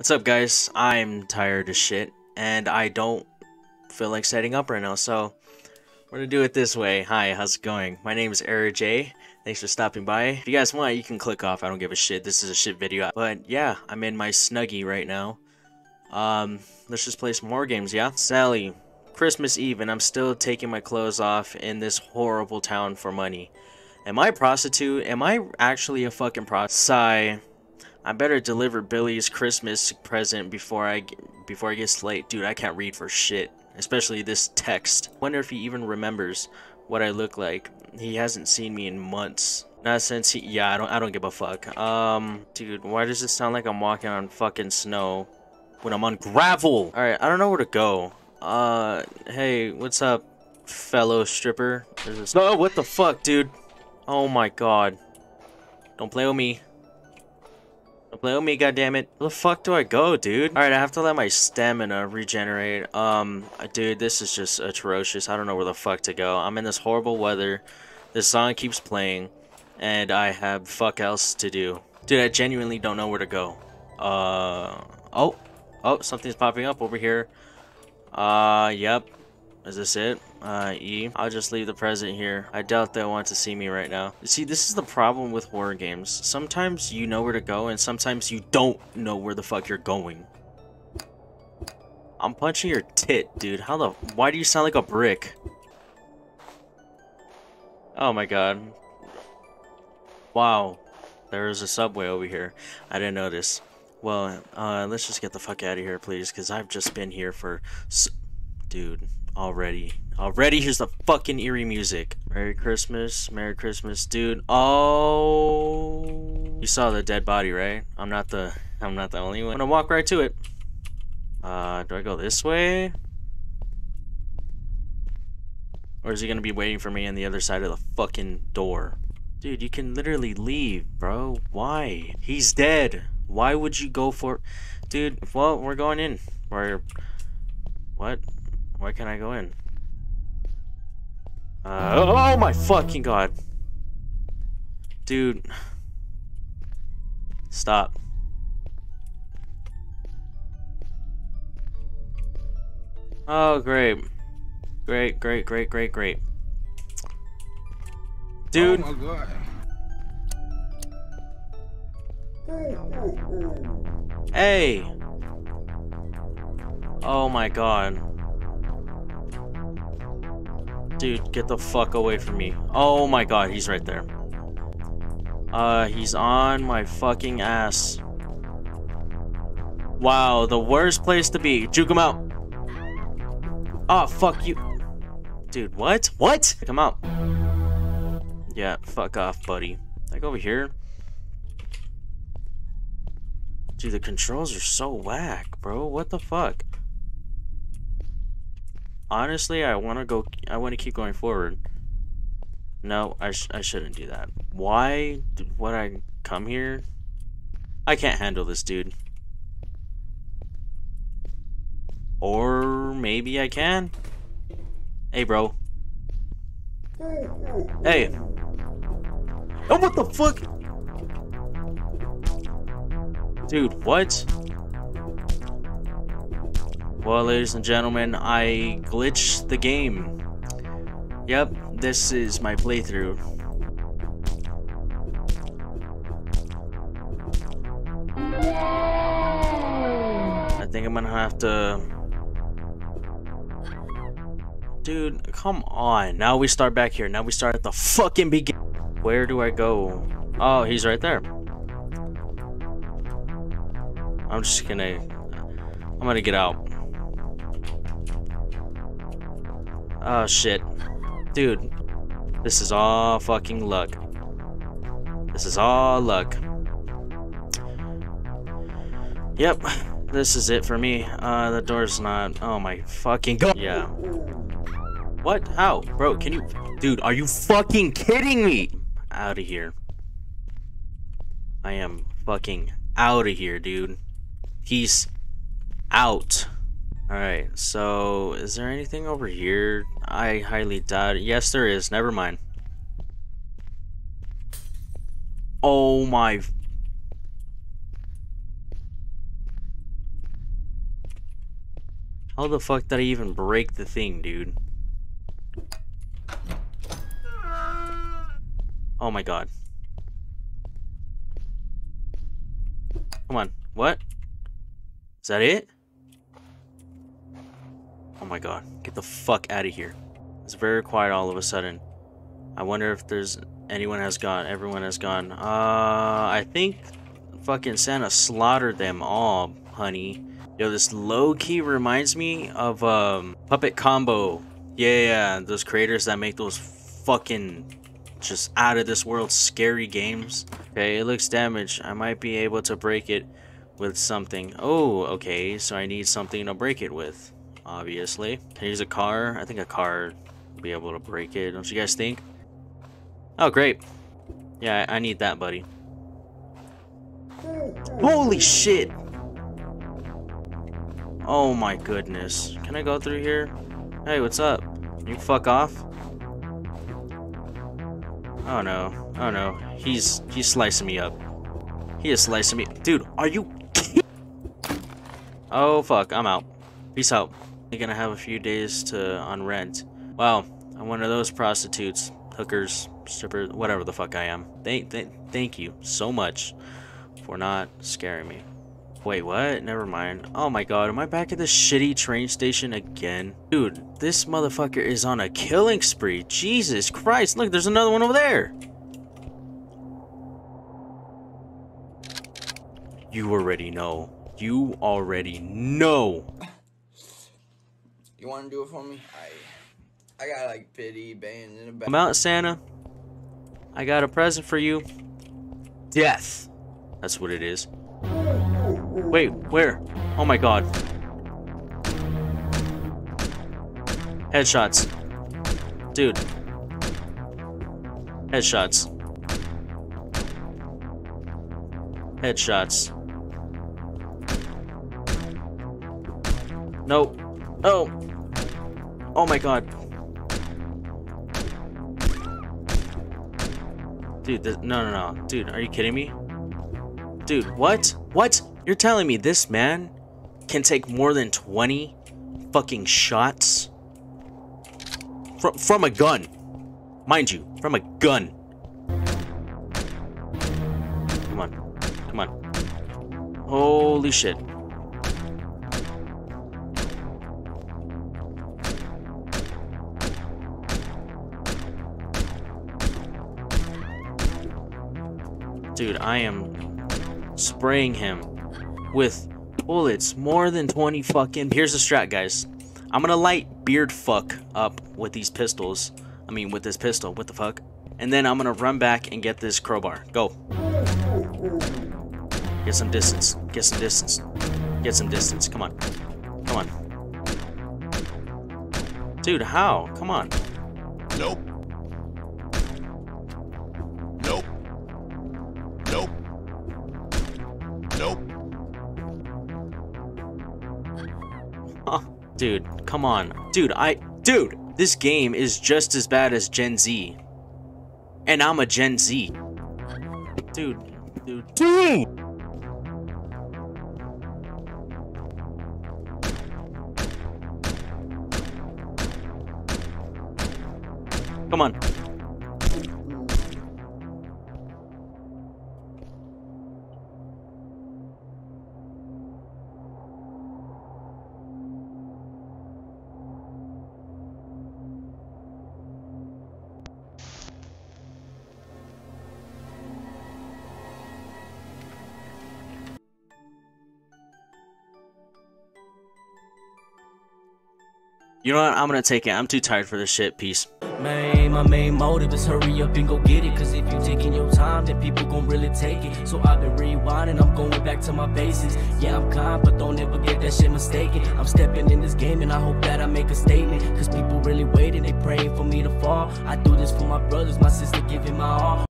What's up, guys? I'm tired as shit, and I don't feel like setting up right now, so we're gonna do it this way. Hi, how's it going? My name is Errorjay. Thanks for stopping by. If you guys want, you can click off. I don't give a shit. This is a shit video. But yeah, I'm in my snuggie right now. Um, let's just play some more games, yeah? Sally, Christmas Eve, and I'm still taking my clothes off in this horrible town for money. Am I a prostitute? Am I actually a fucking prostitute? Sigh. I better deliver Billy's Christmas present before I before I get late. Dude, I can't read for shit, especially this text. Wonder if he even remembers what I look like. He hasn't seen me in months. Not since he yeah, I don't I don't give a fuck. Um, dude, why does it sound like I'm walking on fucking snow when I'm on gravel? All right, I don't know where to go. Uh, hey, what's up, fellow stripper? There's a oh, what the fuck, dude? Oh my god. Don't play with me. Play me, goddammit. Where the fuck do I go, dude? Alright, I have to let my stamina regenerate. Um, dude, this is just atrocious. I don't know where the fuck to go. I'm in this horrible weather. This song keeps playing. And I have fuck else to do. Dude, I genuinely don't know where to go. Uh, oh. Oh, something's popping up over here. Uh, yep. Is this it? Uh, E. I'll just leave the present here. I doubt they'll want to see me right now. See, this is the problem with horror games. Sometimes you know where to go, and sometimes you don't know where the fuck you're going. I'm punching your tit, dude. How the... Why do you sound like a brick? Oh my god. Wow. There's a subway over here. I didn't notice. Well, uh, let's just get the fuck out of here, please, because I've just been here for... Dude, already. Already, here's the fucking eerie music. Merry Christmas, Merry Christmas, dude. Oh, you saw the dead body, right? I'm not the, I'm not the only one. I'm gonna walk right to it. Uh, do I go this way? Or is he gonna be waiting for me on the other side of the fucking door? Dude, you can literally leave, bro. Why? He's dead. Why would you go for... Dude, well, we're going in. We're... What? Why can't I go in? Uh, oh my fucking god. Dude. Stop. Oh, great. Great, great, great, great, great. Dude. Oh my god. Hey. Oh my god. Dude, get the fuck away from me. Oh my god, he's right there. Uh, he's on my fucking ass. Wow, the worst place to be. Juke him out. Oh, fuck you. Dude, what? What? Come out. Yeah, fuck off, buddy. Like over here. Dude, the controls are so whack, bro. What the fuck? Honestly, I want to go. I want to keep going forward. No, I sh I shouldn't do that. Why would I come here? I can't handle this, dude. Or maybe I can. Hey, bro. Hey. Oh, what the fuck? Dude, what? Well, ladies and gentlemen, I glitched the game. Yep, this is my playthrough. I think I'm gonna have to... Dude, come on. Now we start back here. Now we start at the fucking beginning. Where do I go? Oh, he's right there. I'm just gonna... I'm gonna get out. Oh, shit. Dude, this is all fucking luck. This is all luck. Yep, this is it for me. Uh, the door's not... Oh my fucking god. Yeah. What? How? Bro, can you... Dude, are you fucking kidding me? Out of here. I am fucking out of here, dude. He's out. Alright, so is there anything over here? I highly doubt. Yes, there is. Never mind. Oh my... How the fuck did I even break the thing, dude? Oh my god. Come on. What? Is that it? Oh my god. Get the fuck out of here. It's very quiet all of a sudden. I wonder if there's anyone has gone. Everyone has gone. Uh, I think fucking Santa slaughtered them all, honey. Yo, this low-key reminds me of um, Puppet Combo. Yeah, yeah, those creators that make those fucking just out of this world scary games. Okay, it looks damaged. I might be able to break it with something. Oh, okay, so I need something to break it with, obviously. I use a car? I think a car will be able to break it. Don't you guys think? Oh, great. Yeah, I need that, buddy. Holy shit! Oh my goodness. Can I go through here? Hey, what's up? You fuck off? Oh no. Oh no. He's he's slicing me up. He is slicing me. Dude, are you Oh fuck, I'm out. Peace out. I'm gonna have a few days to on rent. Wow, I'm one of those prostitutes, hookers, strippers, whatever the fuck I am. Thank, th thank you so much for not scaring me. Wait, what? Never mind. Oh my god, am I back at this shitty train station again? Dude, this motherfucker is on a killing spree. Jesus Christ, look, there's another one over there. You already know. You already know. You want to do it for me? I, I got like 50 bands in the back. Come out, Santa. I got a present for you. Death. That's what it is. Wait, where? Oh my god. Headshots. Dude. Headshots. Headshots. Nope. Oh. Oh my god. Dude, no, no, no. Dude, are you kidding me? Dude, what? What? You're telling me this man can take more than 20 fucking shots? From, from a gun. Mind you, from a gun. Come on. Come on. Holy shit. Dude, I am spraying him with bullets more than 20 fucking... Here's the strat, guys. I'm gonna light Beard Fuck up with these pistols. I mean, with this pistol. What the fuck? And then I'm gonna run back and get this crowbar. Go. Get some distance. Get some distance. Get some distance. Come on. Come on. Dude, how? Come on. Nope. Nope. Dude, come on. Dude, I... Dude, this game is just as bad as Gen Z. And I'm a Gen Z. Dude, dude. Dude! Come on. You know what? I'm gonna take it. I'm too tired for this shit. Peace. Man, my main motive is hurry up and go get it. Cause if you taking your time, then people gon' really take it. So I've been rewinding, I'm going back to my basics. Yeah, I'm kind, but don't ever get that shit mistaken. I'm stepping in this game and I hope that I make a statement. Cause people really waiting, they praying for me to fall. I do this for my brothers, my sister giving my all.